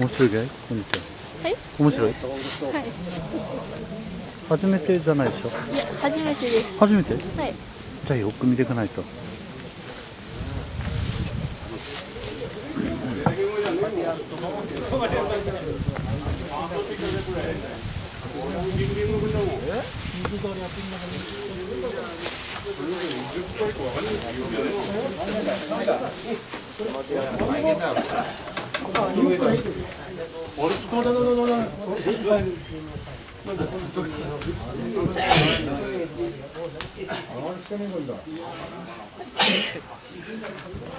面白いかいこんにちははい？面白い、はい、初めてじゃないでしょ？いや初めてです。初めて？はい。じゃあよく見ていかないと。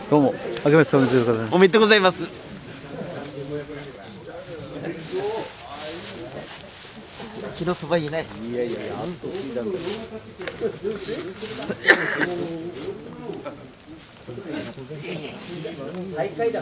どうも、あけましておめでとうございます。おめでとうございます。昨日そばない。いやいや、あんと聞いたんだ。大会だ。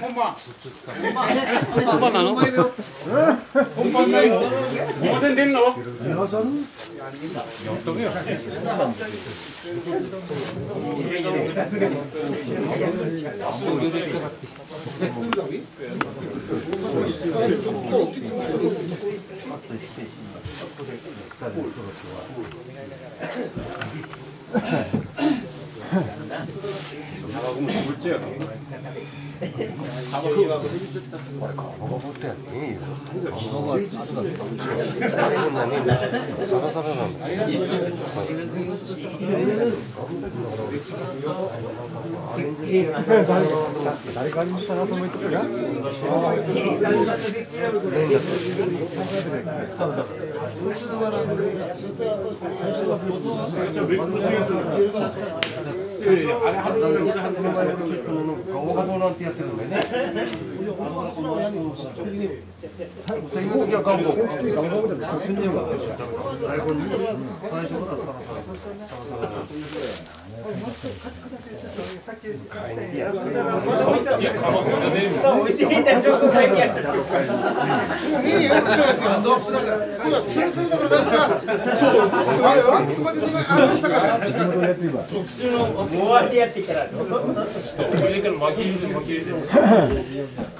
本番。なの？本番ない？出んの？ハ？やっとけよ。誰かにしたなたら。あれ外すの、俺外す、ちょっと、何か大ガオなんてやってるのね。特殊の終わりやってから。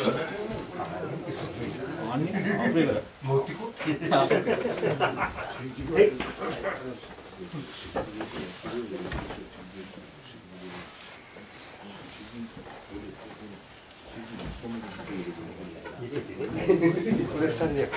持っこれ人でやっか。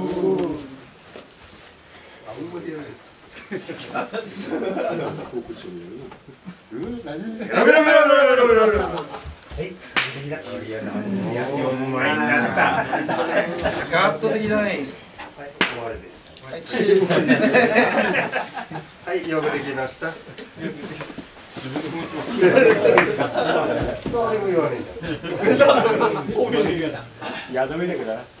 はい、参り。だ。い、よくできました。や だめな。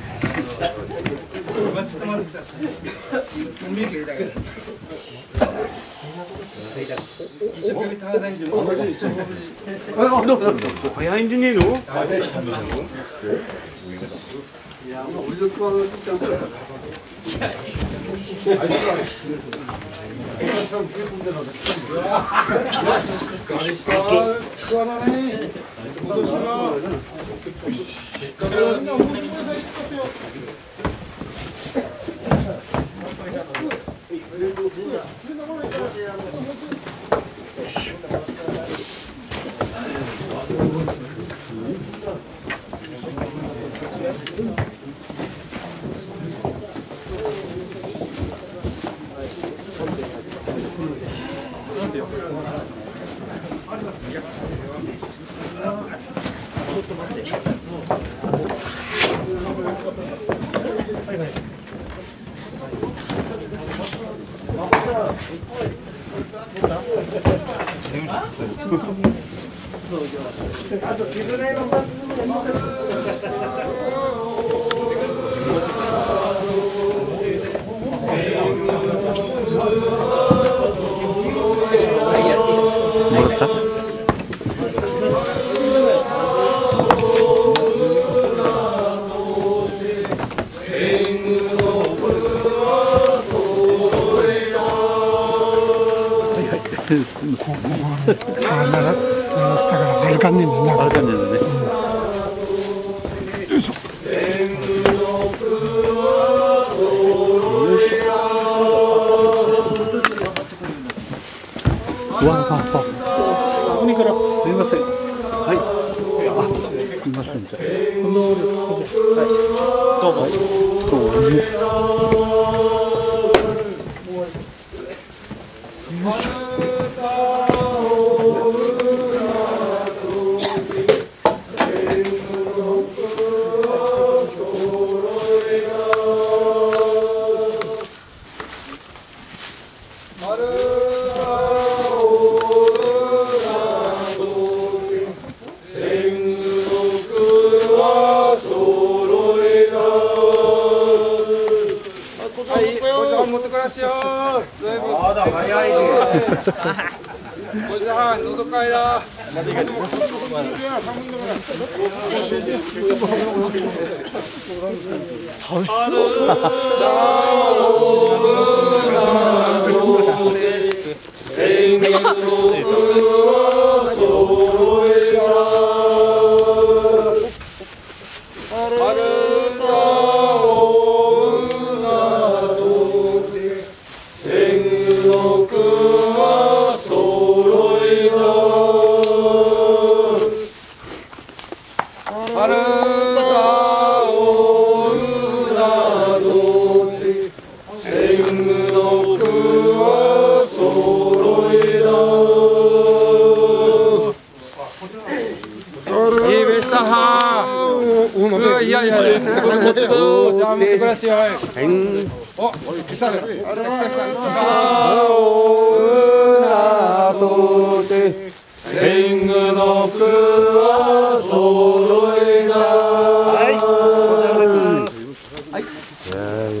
早いん。じゃねえのもちょっと待って。らったすみません。あなら下から歩かんねえんだなある感じだね。うわああここからすみません。はい。あ、すみません。じゃあ。どうも。どうも。まだ早いねいやいやいや、持ってこじゃあ持ってください。お、来たね。はいこちらです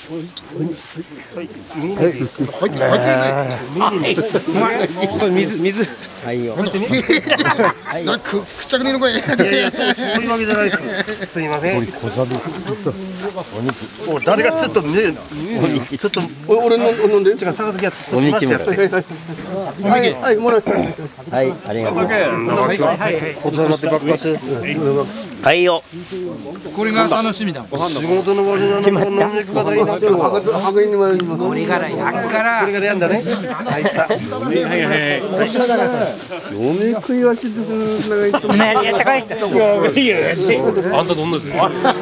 すい。ません。お誰がちょっとね、ちょっとお俺の飲んで、おにきも。はいはいもらう。はい、ありがとう。こちらってばっかし。はいよ。これが楽しみだ。仕事の場所なのこの肉深田になってるわ白衣にもこれから焼くから。これからやんだね。はいさはいはいはい。読み食いはちょっとなんか言ってねやったかい。あんたどんなですか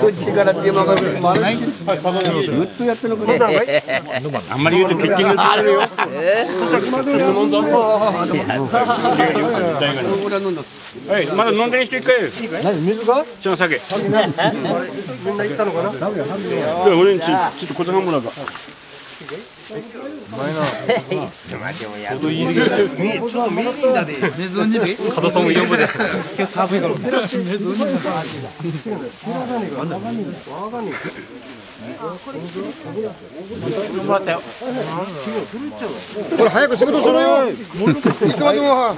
こっちから手間が丸い。ずっとやってるのかあんまり言うとピッチングされるよはいまだ飲んでる人一回何水が茶の酒みんな行ったのかな。俺んちちょっと小魚もらうかこれ早く仕事しろよ。いつまでも。